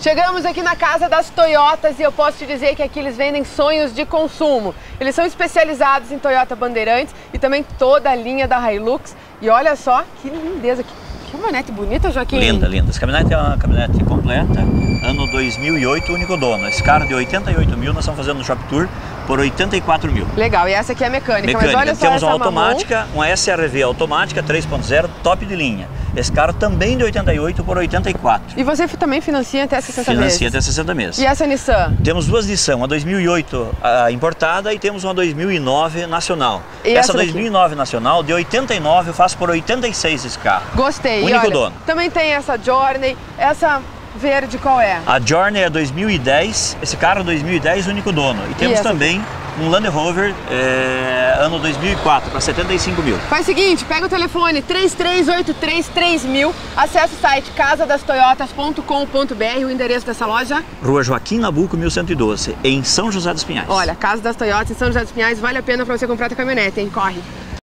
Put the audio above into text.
Chegamos aqui na casa das Toyotas e eu posso te dizer que aqui eles vendem sonhos de consumo. Eles são especializados em Toyota Bandeirantes e também toda a linha da Hilux. E olha só que lindeza, que caminhonete bonita, Joaquim. Linda, linda. Essa caminhonete é uma caminhonete completa, ano 2008, único dono. Esse carro de 88 mil, nós estamos fazendo no Shop Tour por 84 mil. Legal, e essa aqui é a mecânica, mecânica. mas olha só Temos uma Mamon. automática, uma SRV automática 3.0, top de linha. Esse carro também de 88 por 84. E você também financia até 60 Financia vezes. até 60 meses. E essa Nissan? Temos duas Nissan, uma 2008 a importada e temos uma 2009 nacional. E essa essa daqui? 2009 nacional, de 89 eu faço por 86 esse carro. Gostei. Único e olha, dono. Também tem essa Journey, essa verde qual é? A Journey é 2010, esse carro é 2010, único dono. E temos aqui? também um Land Rover é, ano 2004 para 75 mil. Faz o seguinte, pega o telefone 33833000, acessa o site casadastoyotas.com.br, o endereço dessa loja. Rua Joaquim Nabuco, 1112, em São José dos Pinhais. Olha, Casa das Toyotas em São José dos Pinhais, vale a pena para você comprar tua caminhonete, hein? Corre!